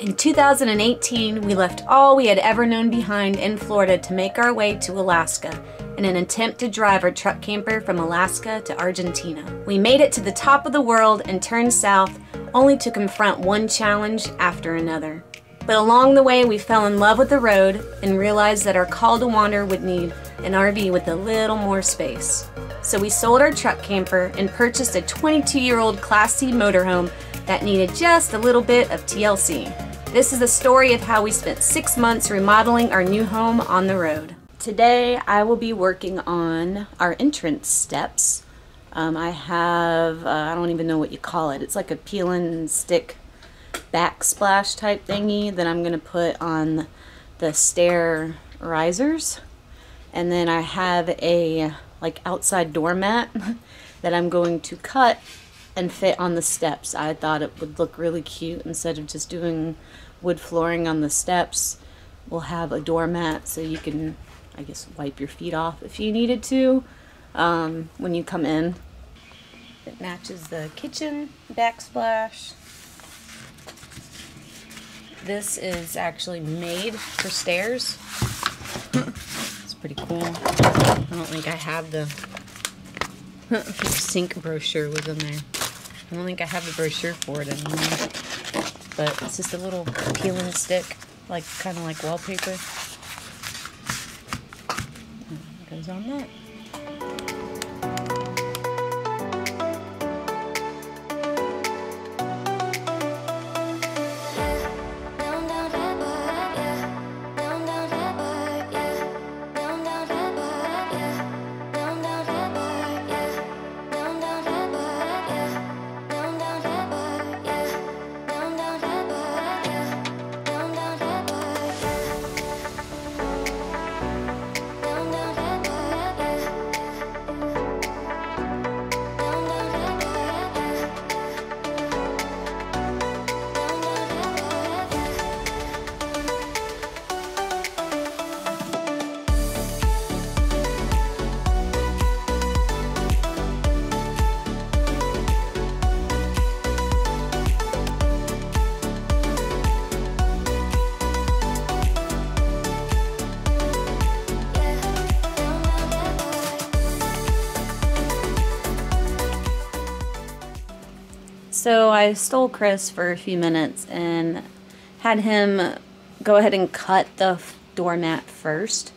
In 2018, we left all we had ever known behind in Florida to make our way to Alaska in an attempt to drive our truck camper from Alaska to Argentina. We made it to the top of the world and turned south only to confront one challenge after another. But along the way, we fell in love with the road and realized that our call to wander would need an RV with a little more space. So we sold our truck camper and purchased a 22 year old Class C motorhome that needed just a little bit of TLC. This is the story of how we spent six months remodeling our new home on the road. Today I will be working on our entrance steps. Um, I have, uh, I don't even know what you call it, it's like a peel and stick backsplash type thingy that I'm going to put on the stair risers. And then I have a like outside doormat that I'm going to cut and fit on the steps. I thought it would look really cute instead of just doing wood flooring on the steps. We'll have a doormat so you can, I guess, wipe your feet off if you needed to um, when you come in. It matches the kitchen backsplash. This is actually made for stairs. it's pretty cool. I don't think I have the sink brochure was in there. I don't think I have a brochure for it anymore. But it's just a little peeling stick, like kind of like wallpaper. goes on that. So I stole Chris for a few minutes and had him go ahead and cut the doormat first,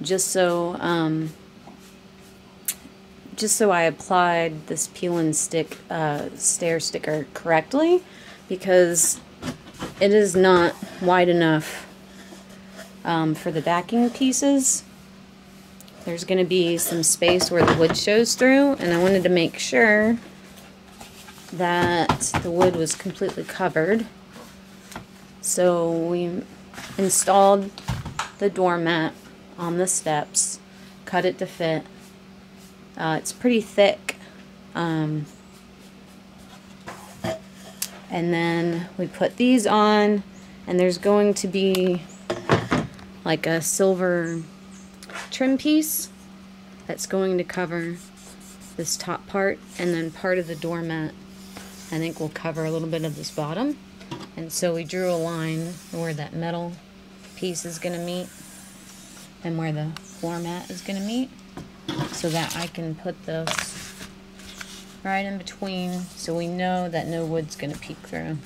just so um, just so I applied this peel and stick uh, stair sticker correctly, because it is not wide enough um, for the backing pieces. There's going to be some space where the wood shows through, and I wanted to make sure that the wood was completely covered. So we installed the doormat on the steps, cut it to fit. Uh, it's pretty thick. Um, and then we put these on and there's going to be like a silver trim piece that's going to cover this top part and then part of the doormat I think we'll cover a little bit of this bottom. And so we drew a line where that metal piece is going to meet and where the floor mat is going to meet so that I can put this right in between so we know that no wood's going to peek through.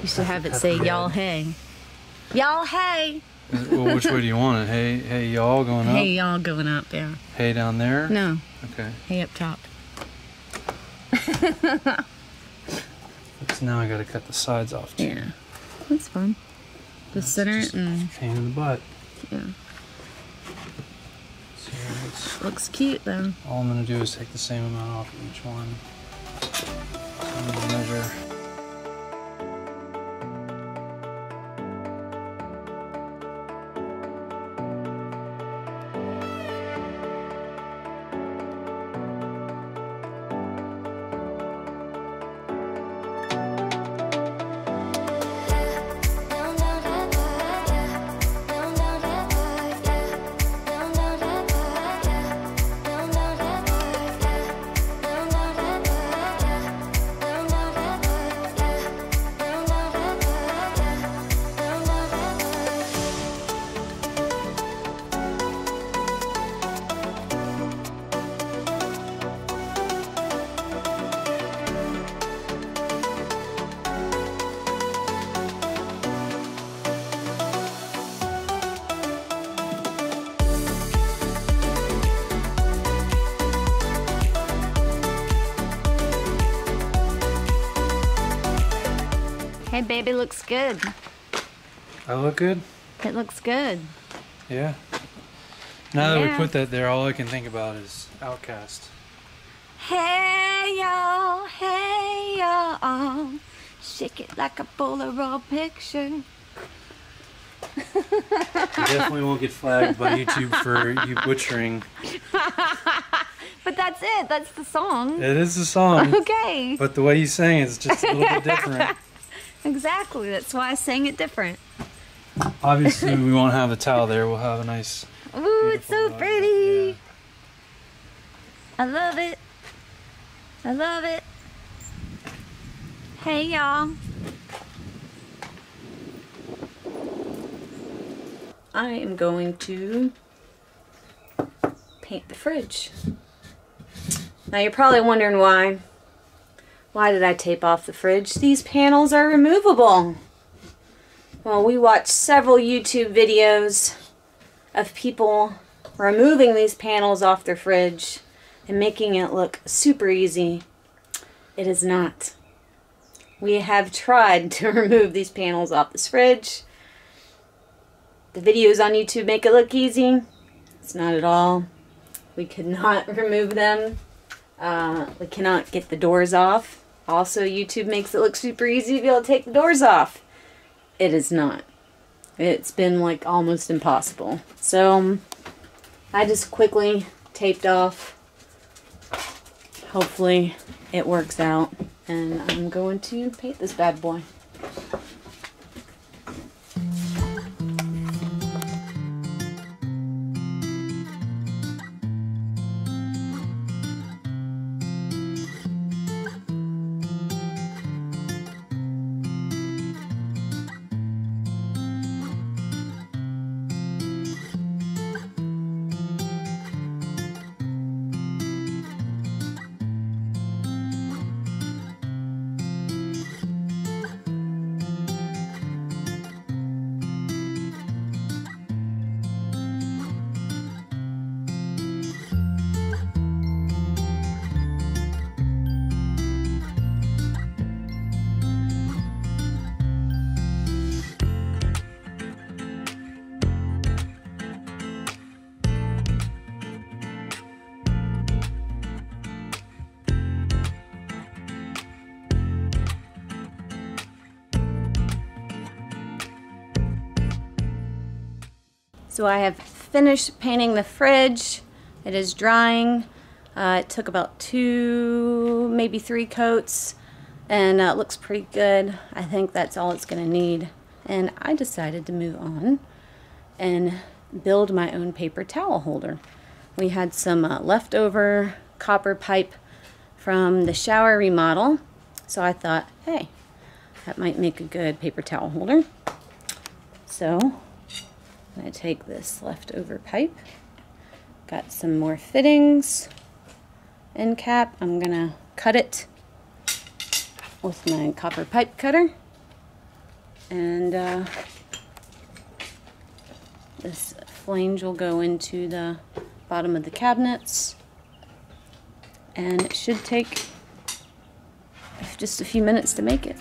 You should have it say y'all hey. Y'all hey! well, which way do you want it? Hey, hey, y'all going up? Hey, y'all going up, yeah. Hey, down there? No. Okay. Hey, up top. Now I gotta cut the sides off too. Yeah. That's fun. The That's center and... Pain in the butt. Yeah. So Looks cute though. All I'm gonna do is take the same amount off of each one. So Hey, baby, looks good. I look good? It looks good. Yeah. Now that we put that there, all I can think about is OutKast. Hey, y'all, hey, y'all. Shake it like a Polaroid picture. You definitely won't get flagged by YouTube for you butchering. But that's it. That's the song. It is the song, Okay. but the way you sing it is just a little bit different. Exactly. That's why I sang it different. Obviously, we won't have a towel there. We'll have a nice. Ooh, it's so beautiful, pretty. yeah. I love it. I love it. Hey, y'all. I am going to paint the fridge. Now you're probably wondering why. Why did I tape off the fridge? These panels are removable. Well, we watched several YouTube videos of people removing these panels off their fridge and making it look super easy. It is not. We have tried to remove these panels off this fridge. The videos on YouTube make it look easy. It's not at all. We could not remove them. Uh, we cannot get the doors off. Also, YouTube makes it look super easy to be able to take the doors off. It is not. It's been like almost impossible. So, um, I just quickly taped off. Hopefully, it works out. And I'm going to paint this bad boy. So I have finished painting the fridge. It is drying. Uh, it took about two, maybe three coats, and uh, it looks pretty good. I think that's all it's going to need. And I decided to move on and build my own paper towel holder. We had some uh, leftover copper pipe from the shower remodel, so I thought, hey, that might make a good paper towel holder. So I'm going to take this leftover pipe. Got some more fittings. End cap. I'm going to cut it with my copper pipe cutter. And uh, this flange will go into the bottom of the cabinets. And it should take just a few minutes to make it.